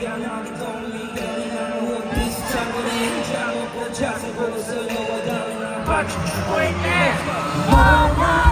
But you ain't there.